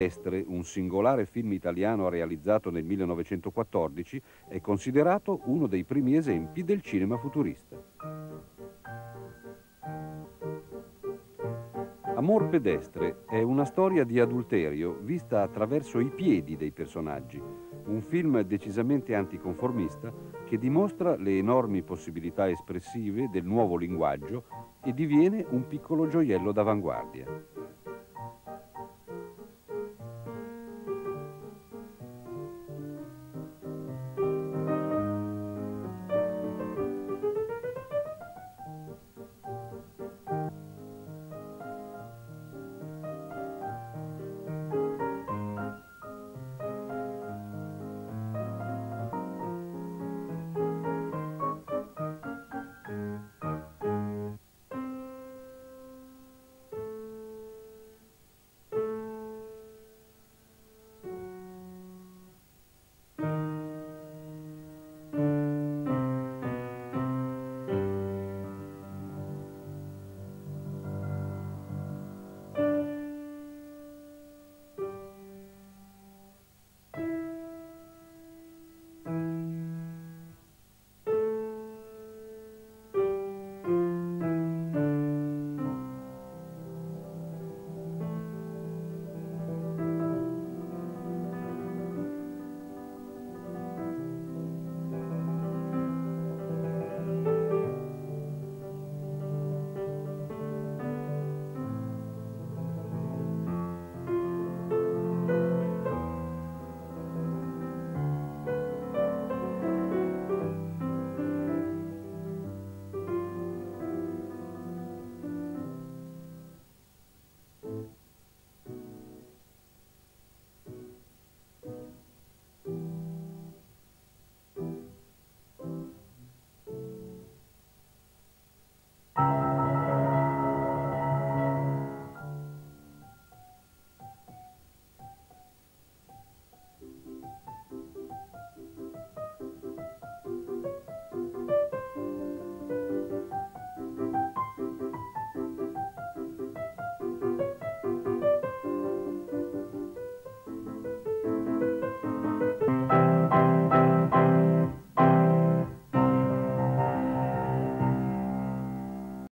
Estre, un singolare film italiano realizzato nel 1914, è considerato uno dei primi esempi del cinema futurista. Amor pedestre è una storia di adulterio vista attraverso i piedi dei personaggi, un film decisamente anticonformista che dimostra le enormi possibilità espressive del nuovo linguaggio e diviene un piccolo gioiello d'avanguardia.